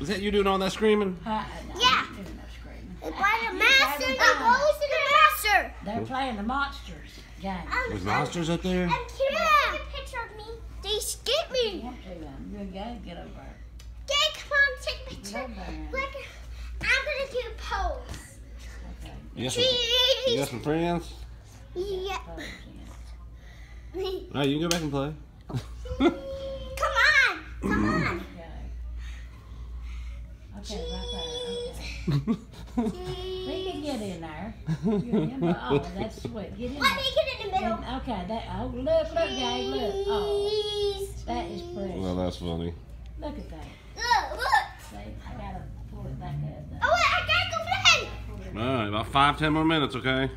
Is that you doing all that screaming? Uh, no, Yeah. I'm doing no screaming. By the master. The fun. goes to the master. They're playing the monsters game. There's monsters up there? And can you take a picture of me? They skip You me. want to, um, you gotta get over there. Dad, come on, take a picture. over there. Look, I'm gonna do a pose. Okay. You got some, you got some friends? Yeah. Yeah. All right, you can go back and play. Come on. Come on. Okay. Okay, right there. Okay. We can get in there. You're Oh, that's sweet. Get in Let there. me get in the middle. And- Okay, that, oh, look, look, Gabe, look. Oh, Cheese. that is pretty. well, that's funny. Look at that. Look, look. See, I gotta pull it back up. Oh, wait, I gotta go play. Pull it All right, about five, ten more minutes, okay?